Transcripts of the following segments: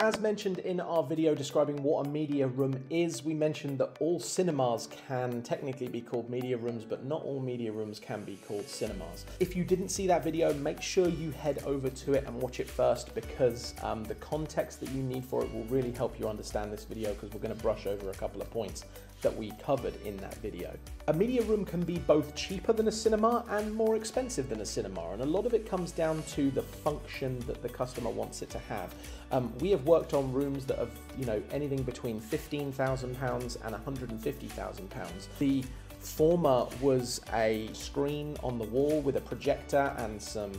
as mentioned in our video describing what a media room is, we mentioned that all cinemas can technically be called media rooms, but not all media rooms can be called cinemas. If you didn't see that video, make sure you head over to it and watch it first because um, the context that you need for it will really help you understand this video because we're going to brush over a couple of points that we covered in that video. A media room can be both cheaper than a cinema and more expensive than a cinema, and a lot of it comes down to the function that the customer wants it to have. Um, we have worked on rooms that have, you know, anything between £15,000 and £150,000. The former was a screen on the wall with a projector and some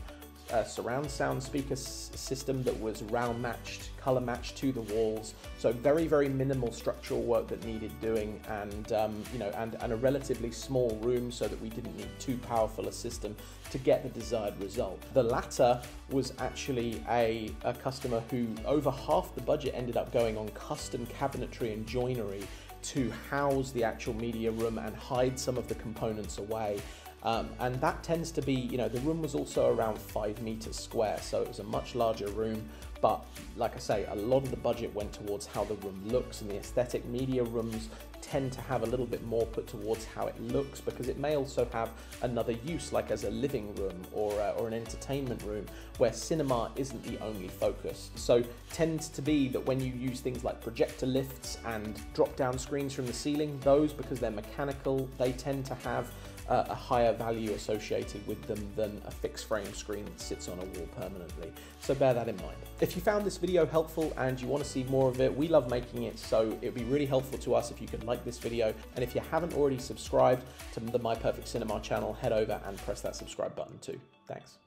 uh, surround sound speaker system that was round matched color matched to the walls. So very, very minimal structural work that needed doing and, um, you know, and, and a relatively small room so that we didn't need too powerful a system to get the desired result. The latter was actually a, a customer who over half the budget ended up going on custom cabinetry and joinery to house the actual media room and hide some of the components away. Um, and that tends to be, you know, the room was also around five meters square, so it was a much larger room. But like I say, a lot of the budget went towards how the room looks and the aesthetic. Media rooms tend to have a little bit more put towards how it looks because it may also have another use, like as a living room or, uh, or an entertainment room, where cinema isn't the only focus. So tends to be that when you use things like projector lifts and drop down screens from the ceiling, those because they're mechanical, they tend to have uh, a higher value associated with them than a fixed frame screen that sits on a wall permanently. So bear that in mind. If you found this video helpful and you want to see more of it, we love making it, so it would be really helpful to us if you could like this video. And if you haven't already subscribed to the My Perfect Cinema channel, head over and press that subscribe button too. Thanks.